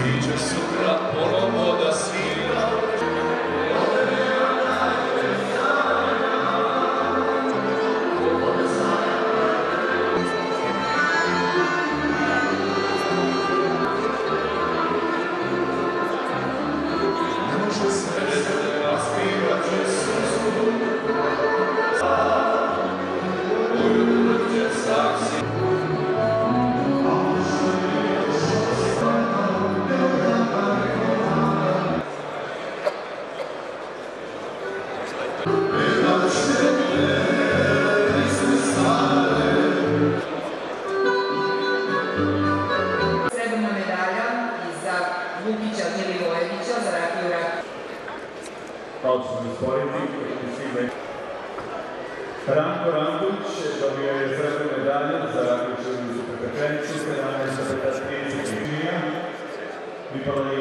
felice sopra Polomone. Srebrna medalja za Vukića Milivojevića za rakiju rakiju. Kao ću se usporiti, svi Ranko Ranković dobio je srebrnu medalju za zaključenu superkačenicu 17.30. Vypadali